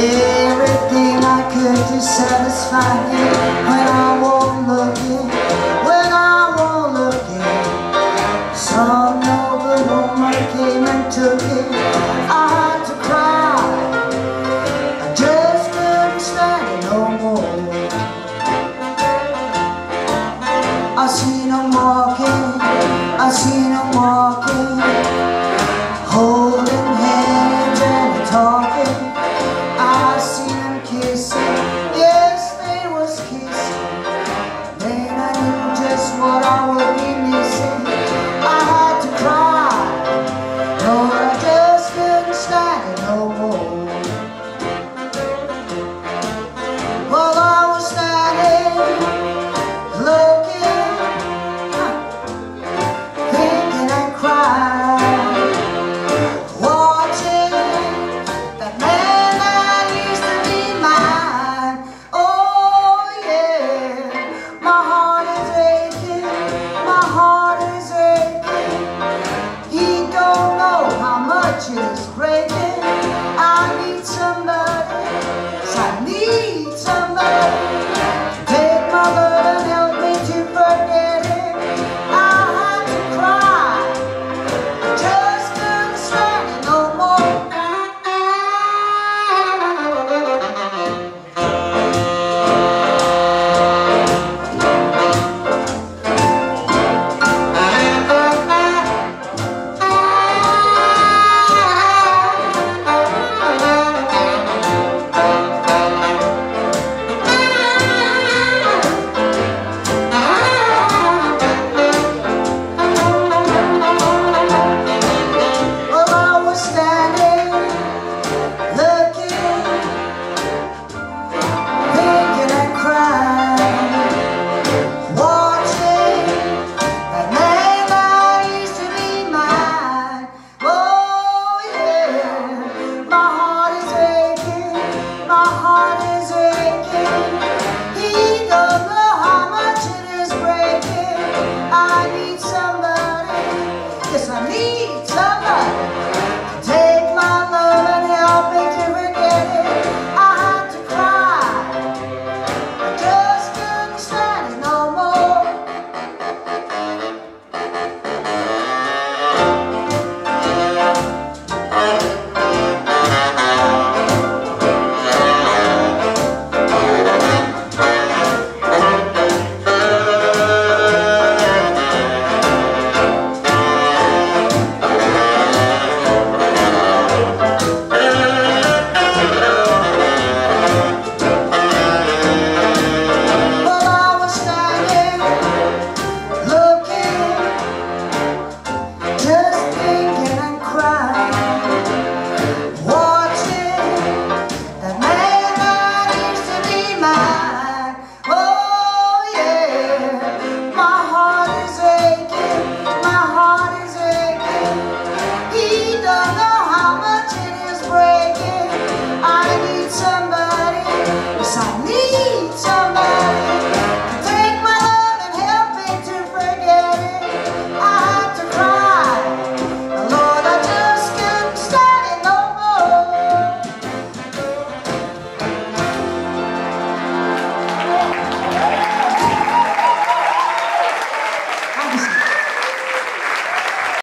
Everything próximas. My heart